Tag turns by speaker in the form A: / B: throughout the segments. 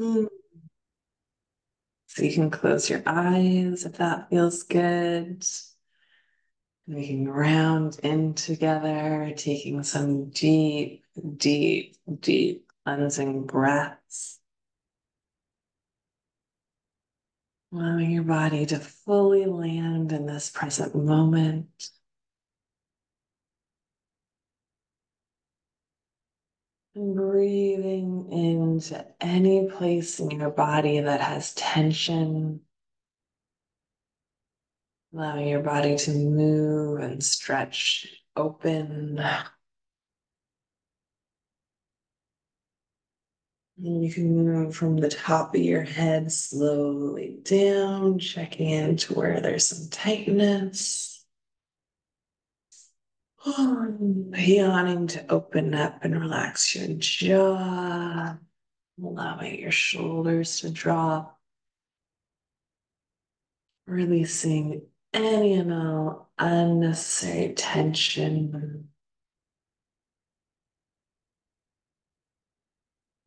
A: Hmm. So you can close your eyes if that feels good. And We can round in together, taking some deep, deep, deep cleansing breaths. Allowing your body to fully land in this present moment. Breathing into any place in your body that has tension. Allowing your body to move and stretch open. And you can move from the top of your head slowly down, checking into where there's some tightness. Yawning to open up and relax your jaw, allowing your shoulders to drop, releasing any and all unnecessary tension.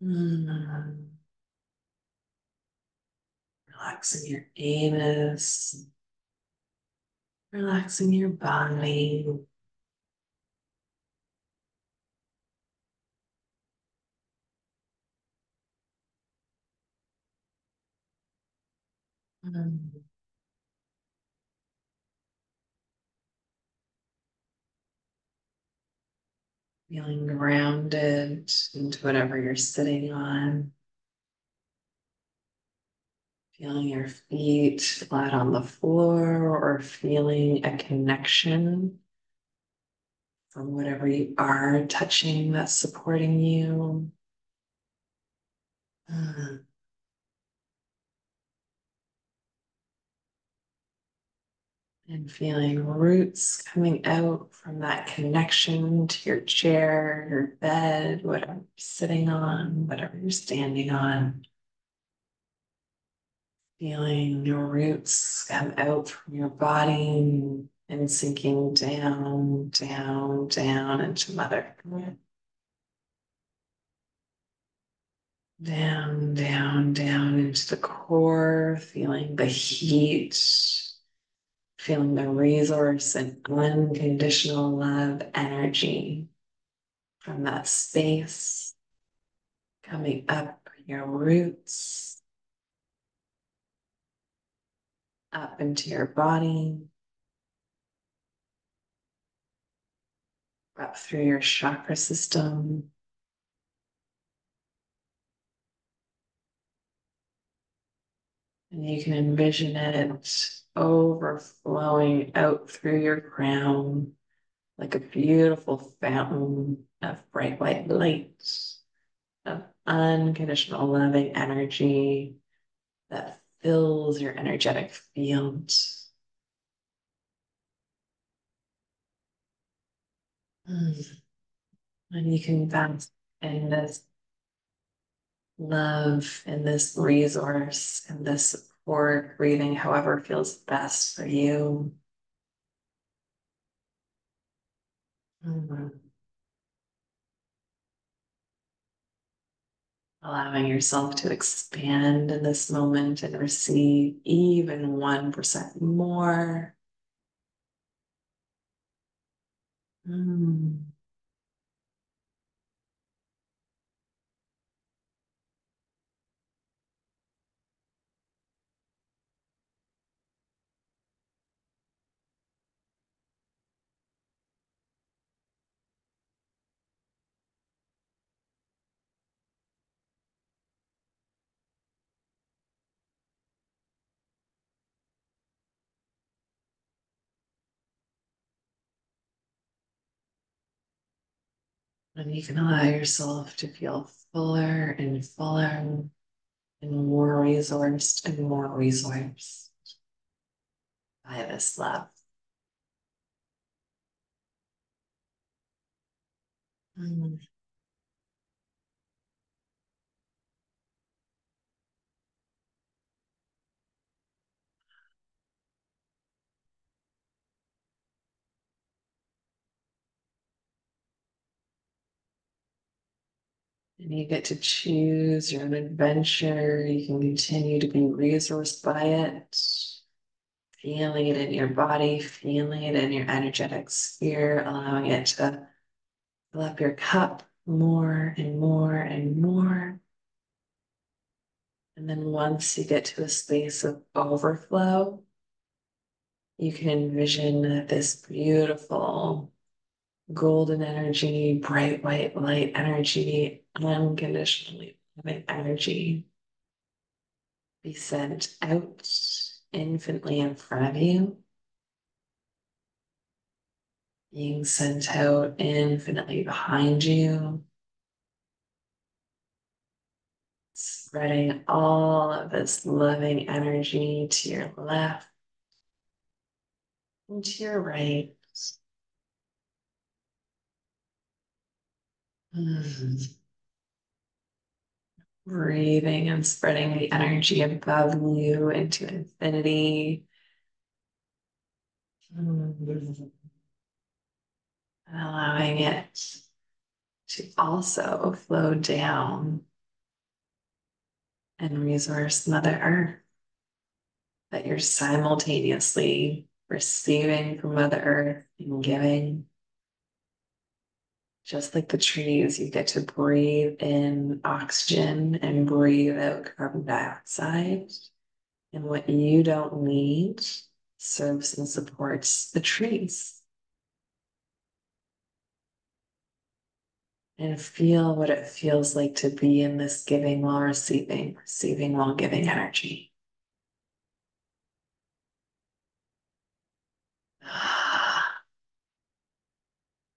A: Mm. Relaxing your anus, relaxing your body. Mm. Feeling grounded into whatever you're sitting on. Feeling your feet flat on the floor or feeling a connection from whatever you are touching that's supporting you. Mm. And feeling roots coming out from that connection to your chair, your bed, whatever you're sitting on, whatever you're standing on. Feeling your roots come out from your body and sinking down, down, down into Mother Earth. Down, down, down into the core, feeling the heat, feeling the resource and unconditional love energy from that space coming up your roots up into your body, up through your chakra system. And you can envision it overflowing out through your crown like a beautiful fountain of bright white light, of unconditional loving energy that fills your energetic field. Mm. And you can bask in this love, in this resource, in this support, breathing however feels best for you. Mm-hmm. Allowing yourself to expand in this moment and receive even 1% more. Mm. And you can allow yourself to feel fuller and fuller and more resourced and more resourced by this love. Mm. And you get to choose your own adventure. You can continue to be resourced by it, feeling it in your body, feeling it in your energetic sphere, allowing it to fill up your cup more and more and more. And then once you get to a space of overflow, you can envision this beautiful golden energy, bright white light energy, unconditionally loving energy be sent out infinitely in front of you, being sent out infinitely behind you, spreading all of this loving energy to your left and to your right. Mm. Breathing and spreading the energy above you into infinity. Mm. And allowing it to also flow down and resource Mother Earth. That you're simultaneously receiving from Mother Earth and giving just like the trees, you get to breathe in oxygen and breathe out carbon dioxide. And what you don't need serves and supports the trees. And feel what it feels like to be in this giving while receiving, receiving while giving energy.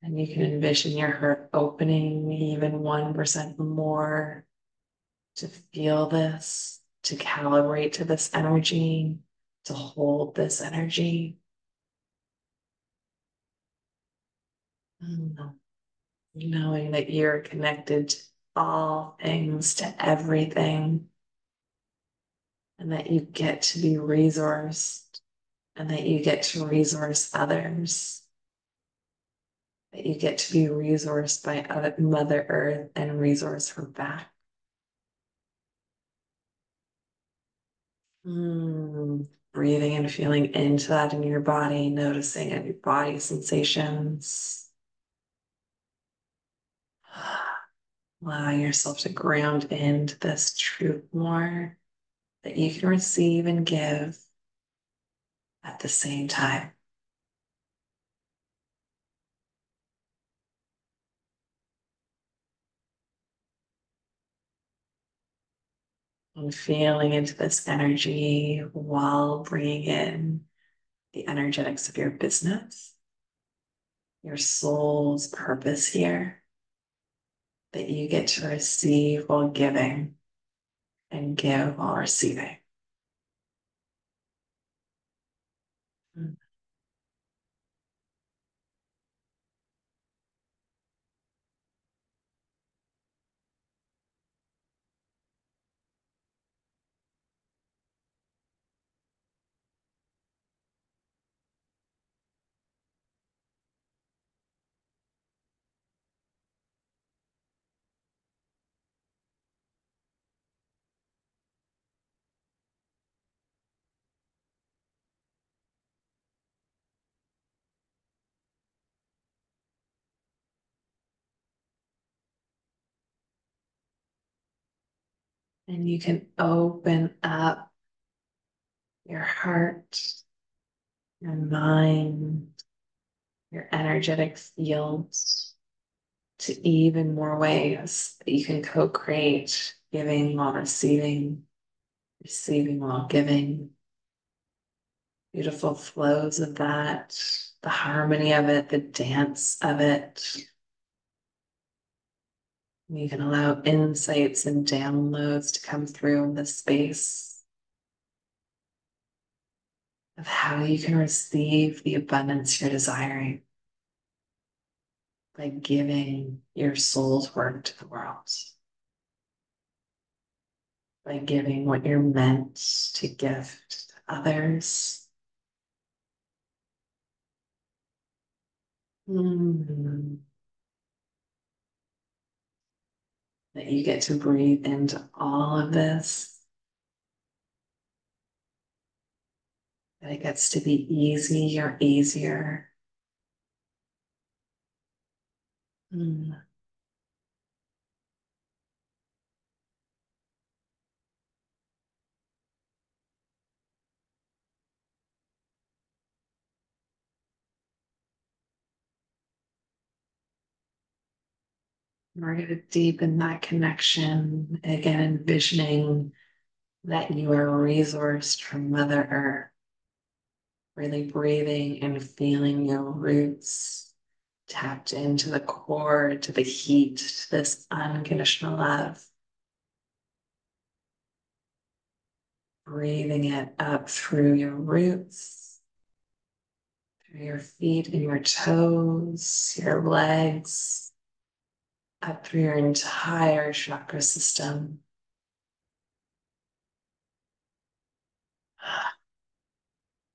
A: And you can envision your heart opening even 1% more to feel this, to calibrate to this energy, to hold this energy. Mm, knowing that you're connected to all things, to everything, and that you get to be resourced, and that you get to resource others that you get to be resourced by Mother Earth and resource her back. Mm, breathing and feeling into that in your body, noticing in your body sensations. Allowing yourself to ground into this truth more that you can receive and give at the same time. And feeling into this energy while bringing in the energetics of your business, your soul's purpose here, that you get to receive while giving and give while receiving. And you can open up your heart, your mind, your energetic fields to even more ways that you can co create giving while receiving, receiving while giving. Beautiful flows of that, the harmony of it, the dance of it. You can allow insights and downloads to come through in this space of how you can receive the abundance you're desiring by giving your soul's work to the world, by giving what you're meant to gift to others. Mm. You get to breathe into all of this. That it gets to be easier, easier. Mm. We're going to deepen that connection. Again, envisioning that you are resourced from Mother Earth. Really breathing and feeling your roots tapped into the core, to the heat, to this unconditional love. Breathing it up through your roots, through your feet and your toes, your legs, up through your entire chakra system.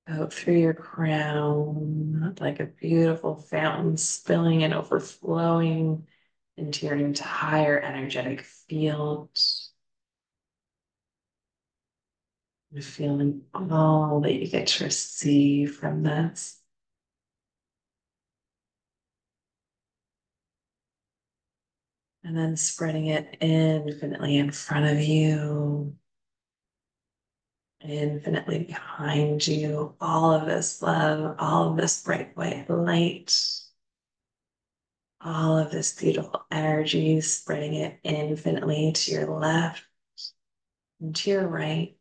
A: Out through your crown, like a beautiful fountain spilling and overflowing into your entire energetic field. And feeling all that you get to receive from this. And then spreading it infinitely in front of you, infinitely behind you. All of this love, all of this bright white light, all of this beautiful energy, spreading it infinitely to your left and to your right.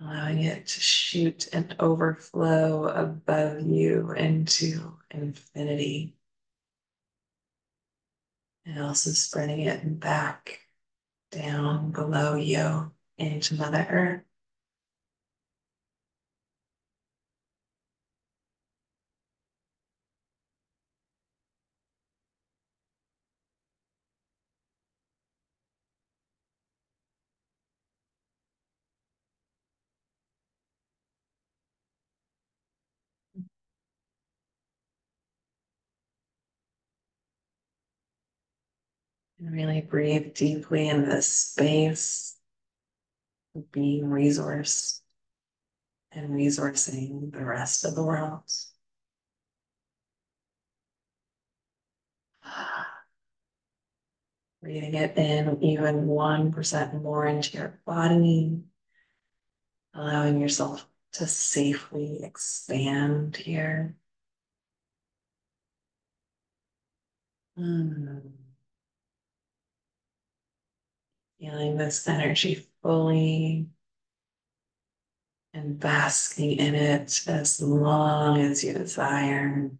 A: Allowing it to shoot and overflow above you into infinity. And also spreading it back down below you into Mother Earth. Really breathe deeply in this space of being resource and resourcing the rest of the world. Breathing it in even 1% more into your body, allowing yourself to safely expand here. Mm. Feeling this energy fully and basking in it as long as you desire.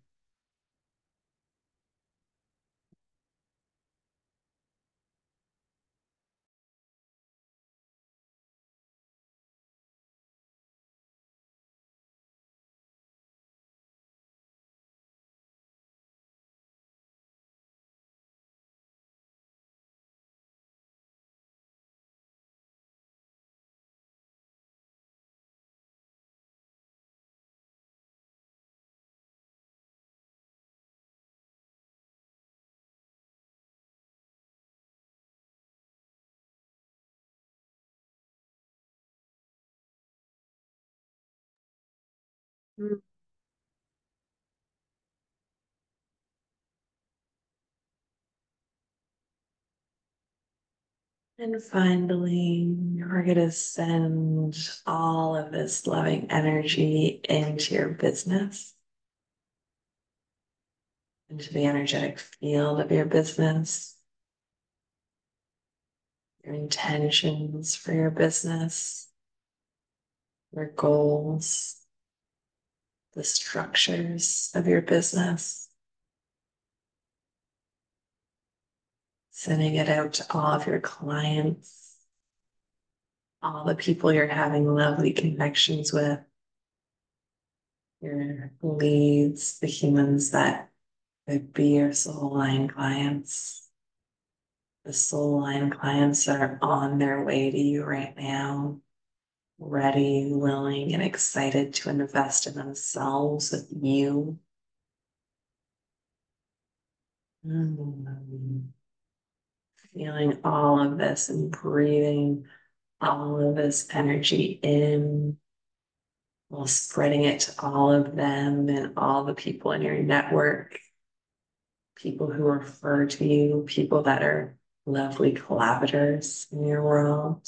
A: Mm. And finally, we're going to send all of this loving energy into your business, into the energetic field of your business, your intentions for your business, your goals, the structures of your business. Sending it out to all of your clients, all the people you're having lovely connections with, your leads, the humans that could be your soul line clients. The soul line clients are on their way to you right now, ready, willing, and excited to invest in themselves with you. Mm. Feeling all of this and breathing all of this energy in while spreading it to all of them and all the people in your network, people who refer to you, people that are lovely collaborators in your world.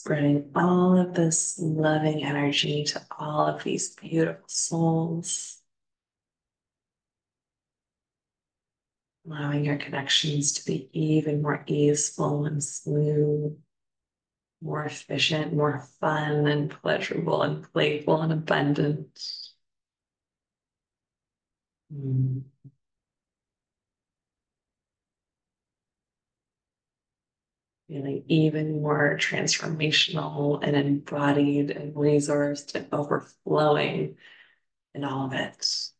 A: Spreading all of this loving energy to all of these beautiful souls. Allowing your connections to be even more easeful and smooth, more efficient, more fun and pleasurable and playful and abundant. Mm. Feeling even more transformational and embodied and resourced and overflowing in all of it.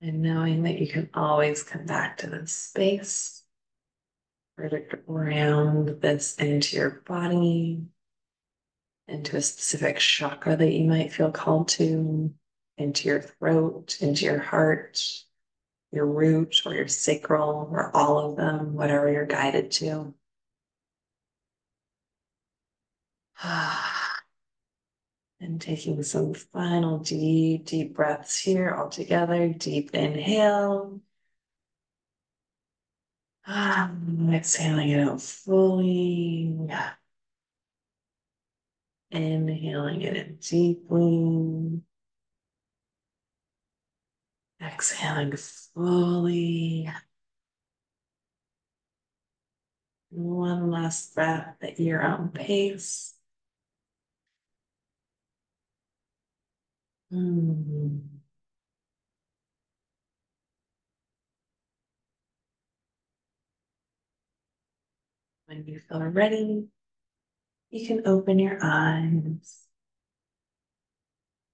A: And knowing that you can always come back to this space, ground this into your body, into a specific chakra that you might feel called to, into your throat, into your heart, your root, or your sacral, or all of them, whatever you're guided to. And taking some final deep, deep breaths here all together. Deep inhale. exhaling it out fully. Inhaling it in deeply. Exhaling fully. One last breath at your own pace. Mm. When you feel ready, you can open your eyes.